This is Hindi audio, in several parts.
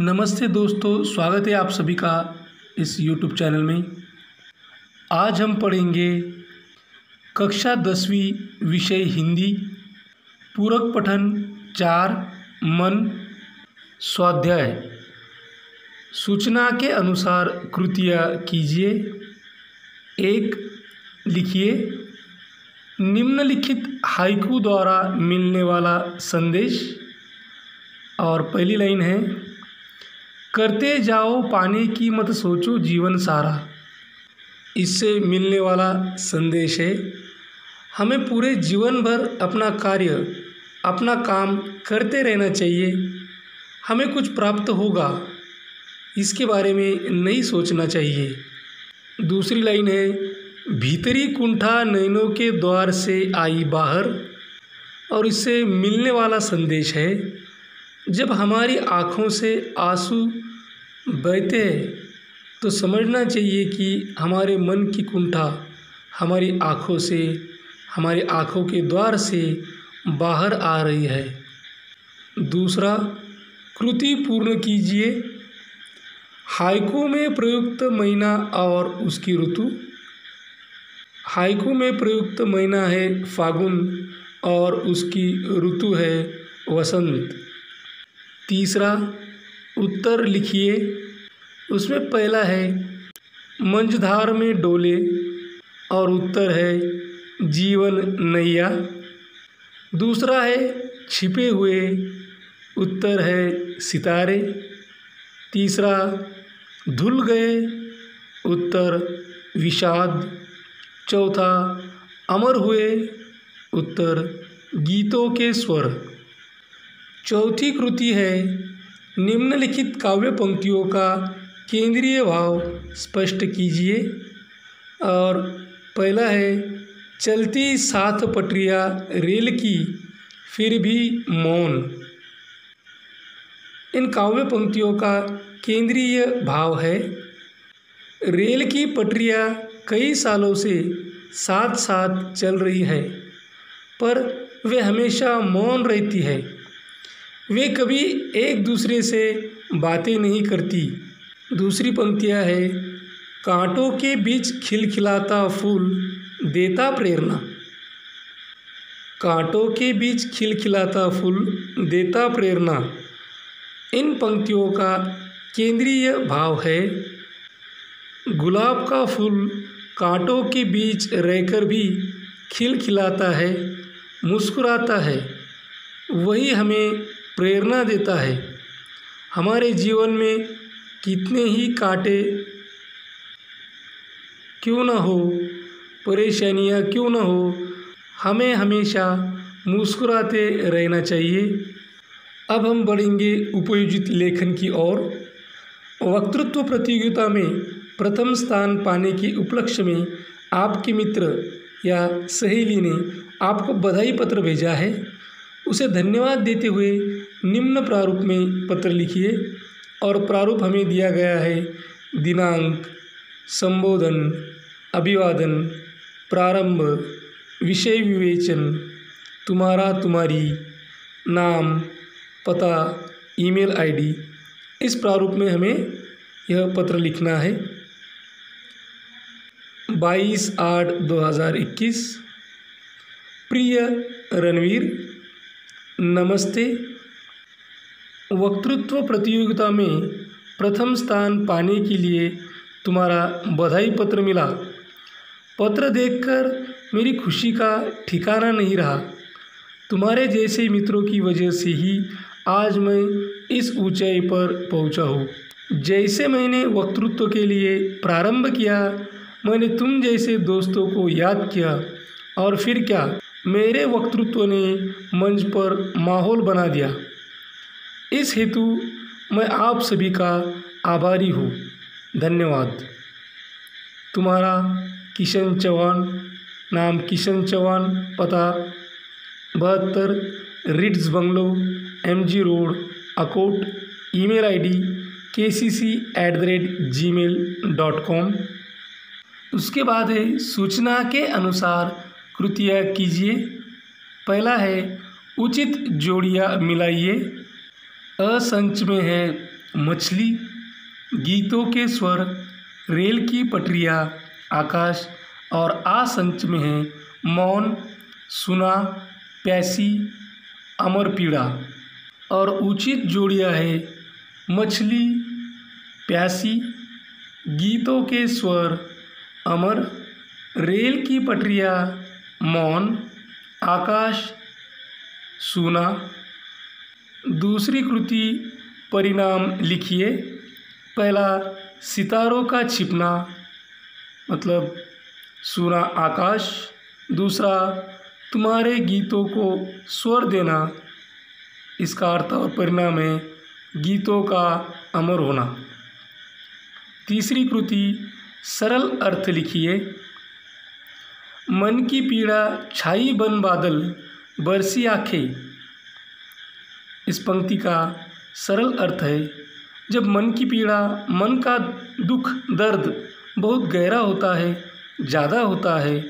नमस्ते दोस्तों, स्वागत है आप सभी का इस YouTube चैनल में। आज हम पढ़ेंगे कक्षा दसवीं विषय हिंदी, पूरक पठन चार मन स्वाध्याय। सूचना के अनुसार कृतियाँ कीजिए। एक, लिखिए, निम्नलिखित हाइकू द्वारा मिलने वाला संदेश। और पहली लाइन है करते जाओ पाने की मत सोचो जीवन सारा। इससे मिलने वाला संदेश है, हमें पूरे जीवन भर अपना कार्य, अपना काम करते रहना चाहिए। हमें कुछ प्राप्त होगा, इसके बारे में नहीं सोचना चाहिए। दूसरी लाइन है, भीतरी कुंठा नैनों के द्वार से आई बाहर, और इससे मिलने वाला संदेश है जब हमारी आँखों से आँसू बहते हैं तो समझना चाहिए कि हमारे मन की कुंठा हमारी आँखों से, हमारी आँखों के द्वार से बाहर आ रही है। दूसरा, कृति पूर्ण कीजिए। हाइकू में प्रयुक्त महीना और उसकी ऋतु। हाइकू में प्रयुक्त महीना है फागुन और उसकी ऋतु है वसंत। तीसरा उत्तर लिखिए। उसमें पहला है, मंझधार में डोले, और उत्तर है, जीवन नैया। दूसरा है, छिपे हुए, उत्तर है, सितारे। तीसरा, धुल गए, उत्तर, विषाद। चौथा, अमर हुए, उत्तर, गीतों के स्वर। चौथी कृति है निम्नलिखित काव्य पंक्तियों का केंद्रीय भाव स्पष्ट कीजिए। और पहला है, चलती सात पटरिया रेल की, फिर भी मौन। इन काव्य पंक्तियों का केंद्रीय भाव है। रेल की पटरियाँ कई सालों से साथ साथ चल रही है, पर वे हमेशा मौन रहती है। वे कभी एक दूसरे से बातें नहीं करती। दूसरी पंक्तियाँ है, कांटों के बीच खिलखिलाता फूल देता प्रेरणा। कांटों के बीच खिलखिलाता फूल देता प्रेरणा। इन पंक्तियों का केंद्रीय भाव है, गुलाब का फूल कांटों के बीच रहकर भी खिलखिलाता है, मुस्कुराता है। वही हमें प्रेरणा देता है। हमारे जीवन में कितने ही कांटे क्यों न हो, परेशानियाँ क्यों न हो, हमें हमेशा मुस्कुराते रहना चाहिए। अब हम बढ़ेंगे उपयोजित लेखन की ओर। वक्तृत्व प्रतियोगिता में प्रथम स्थान पाने के उपलक्ष्य में आपके मित्र या सहेली ने आपको बधाई पत्र भेजा है। उसे धन्यवाद देते हुए निम्न प्रारूप में पत्र लिखिए, और प्रारूप हमें दिया गया है, दिनांक, संबोधन, अभिवादन, प्रारंभ, विषय विवेचन, तुम्हारा तुम्हारी, नाम, पता, ईमेल आईडी। इस प्रारूप में हमें यह पत्र लिखना है। बाईस आठ दो हज़ार इक्कीस, प्रिय रणवीर नमस्ते। वक्तृत्व प्रतियोगिता में प्रथम स्थान पाने के लिए तुम्हारा बधाई पत्र मिला। पत्र देखकर मेरी खुशी का ठिकाना नहीं रहा। तुम्हारे जैसे मित्रों की वजह से ही आज मैं इस ऊंचाई पर पहुँचा हूँ। जैसे मैंने वक्तृत्व के लिए प्रारंभ किया, मैंने तुम जैसे दोस्तों को याद किया, और फिर क्या? मेरे वक्तृत्व ने मंच पर माहौल बना दिया। इस हेतु मैं आप सभी का आभारी हूँ। धन्यवाद। तुम्हारा किशन चौहान, नाम किशन चौहान, पता बहत्तर Ritz bungalow M G road, Akot, email ID K C C at the rate Gmail dot com उसके बाद है सूचना के अनुसार कृतियाँ कीजिए। पहला है, उचित जोड़ियाँ मिलाइए। असंच में है मछली, गीतों के स्वर, रेल की पटरियाँ, आकाश और आसंच में है मौन, सुना, प्यासी, अमर पीड़ा। और उचित जोड़िया है मछली, प्यासी, गीतों के स्वर, अमर, रेल की पटरियाँ मौन, आकाश, सुना। दूसरी कृति परिणाम लिखिए। पहला, सितारों का छिपना मतलब सुना आकाश। दूसरा, तुम्हारे गीतों को स्वर देना। इसका अर्थ और परिणाम है, गीतों का अमर होना। तीसरी कृति, सरल अर्थ लिखिए। मन की पीड़ा, छाई बन बादल, बरसी आँखें। इस पंक्ति का सरल अर्थ है, जब मन की पीड़ा, मन का दुख, दर्द बहुत गहरा होता है, ज़्यादा होता है,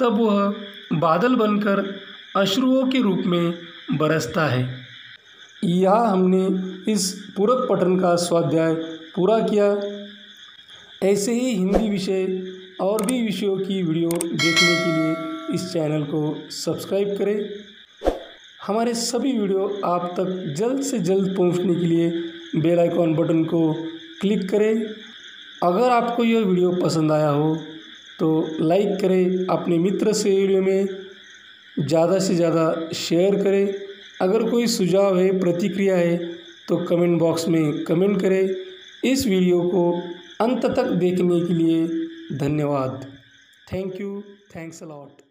तब वह बादल बनकर अश्रुओं के रूप में बरसता है। यह हमने इस पूरक पठन का स्वाध्याय पूरा किया। ऐसे ही हिंदी विषय और भी विषयों की वीडियो देखने के लिए इस चैनल को सब्सक्राइब करें। हमारे सभी वीडियो आप तक जल्द से जल्द पहुँचने के लिए बेल आइकॉन बटन को क्लिक करें। अगर आपको यह वीडियो पसंद आया हो तो लाइक करें, अपने मित्र से वीडियो में ज़्यादा से ज़्यादा शेयर करें। अगर कोई सुझाव है, प्रतिक्रिया है तो कमेंट बॉक्स में कमेंट करें। इस वीडियो को अंत तक देखने के लिए धन्यवाद। Thank you thanks a lot